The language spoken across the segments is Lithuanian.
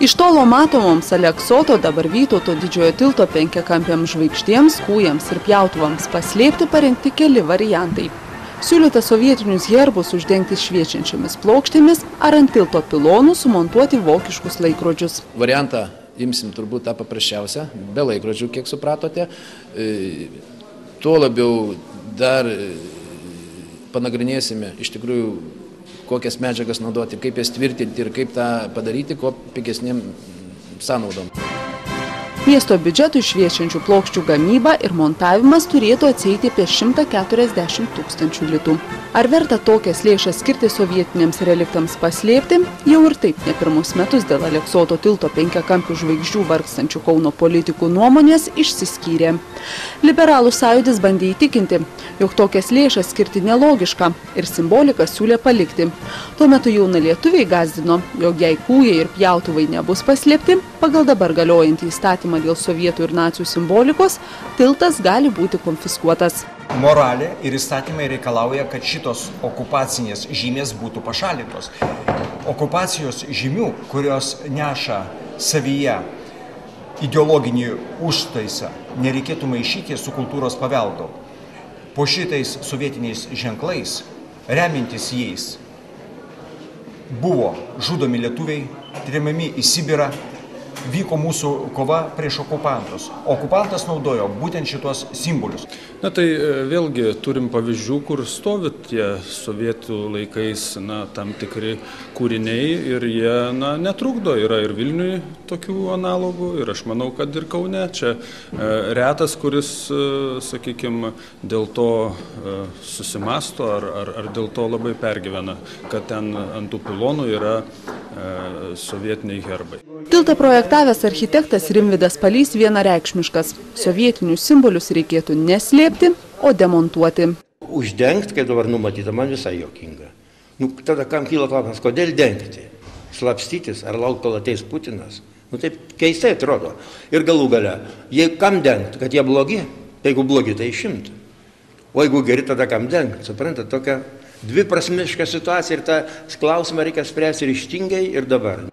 Iš tolo matomoms Aleksoto dabar Vytauto didžiojo tilto penkiakampiams žvaigždėms, kūjams ir pjautuvams paslėpti parengti keli variantai. Siūlyta sovietinius herbus uždengti šviečiančiomis plokštėmis ar ant tilto pilonų sumontuoti vokiškus laikrodžius. Variantą imsim turbūt tą paprasčiausią, be laikrodžių, kiek supratote. E, tuo labiau dar e, panagrinėsime iš tikrųjų kokias medžiagas naudoti, kaip jas tvirtinti ir kaip tą padaryti, kuo pigesniem sąnaudom. Miesto biudžetui šviečiančių plokščių gamyba ir montavimas turėtų atsieiti apie 140 tūkstančių litų. Ar verta tokias lėšas skirti sovietiniams reliktams paslėpti, jau ir taip ne pirmus metus dėl Aleksoto tilto penkiakampių žvaigždžių vargstančių Kauno politikų nuomonės išsiskyrė. Liberalų sąjūdis bandė įtikinti, jog tokias lėšas skirti nelogiška ir simboliką siūlė palikti. Tuo metu jauna lietuviai gazdino, jog jei kūjai ir pjautuvai nebus paslėpti, pagal dabar galiojantį įstatymą dėl sovietų ir nacijų simbolikos, tiltas gali būti konfiskuotas. Moralė ir įstatymai reikalauja, kad šitos okupacinės žymės būtų pašalintos. Okupacijos žymių, kurios neša savyje ideologinį užtaisą, nereikėtų maišyti su kultūros paveldu. Po šitais sovietiniais ženklais, remintis jais, buvo žudomi lietuviai, tremiami į Sibirą, vyko mūsų kova prieš okupantus. Okupantas naudojo būtent šitos simbolius. Na tai e, vėlgi turim pavyzdžių, kur stovi tie sovietų laikais na, tam tikri kūriniai ir jie na, netrukdo. Yra ir Vilniui tokių analogų ir aš manau, kad ir Kaune. Čia e, retas, kuris, e, sakykime, dėl to susimasto ar, ar, ar dėl to labai pergyvena, kad ten ant tų pilonų yra sovietiniai herbai. Tiltą projektavęs architektas Rimvidas Palys vienareikšmiškas. Sovietinius simbolius reikėtų neslėpti, o demontuoti. Uždengti, kaip dabar numatyta, man visai jokinga. Nu, tada kam kyla klausimas, kodėl dengti? Slapstytis ar laukti, kol ateis Putinas? Nu, taip keistai atrodo. Ir galų gale, jei kam dengti, kad jie blogi, tai jeigu blogi, tai išimti. O jeigu geri, tada kam dengti? Suprantate, tokia dviprasmiška situacija ir tą klausimą reikia spręsti ryštingai ir dabar.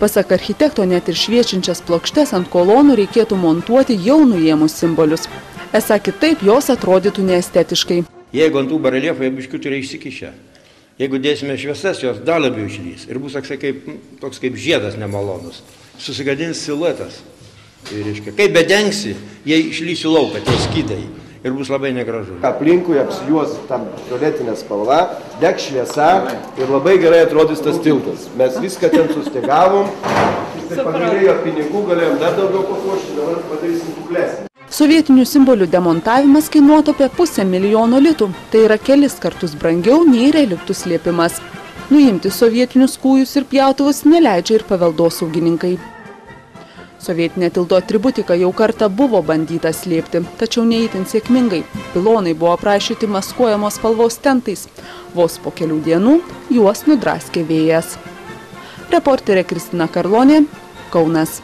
Pasak architekto, net ir šviečiančias plokštes ant kolonų reikėtų montuoti jau nuėmus simbolius. Esą kitaip jos atrodytų neestetiškai. Jeigu ant tų bareliefų jie biškiutų yra išsikišę, jeigu dėsime šviesas, jos dar labiau išlys ir bus kaip, toks kaip žiedas nemalonus, susigadins siluetas. Tai reiškia, kaip bedengsi, jie išlys į lauką, tie skydai ir bus labai negražu. Aplinkui apsijuos tam violetinė spalva, deg šviesa ir labai gerai atrodys tas tiltas. Mes viską ten sustigavom, tai pagalėjo pinigų, galėjom dar daugiau papuošti, dabar padarysim kuklesnį. Sovietinių simbolių demontavimas kainuotų apie pusę milijono litų. Tai yra kelis kartus brangiau nei reliktų slėpimas. Nuimti sovietinius kūjus ir pjautuvus neleidžia ir paveldosaugininkai. Sovietinė tilto atributika jau kartą buvo bandyta slėpti, tačiau neįtin sėkmingai. Pilonai buvo aprašyti maskuojamos spalvos tentais. Vos po kelių dienų juos nudraskė vėjas. Reporterė Kristina Karlonė, Kaunas.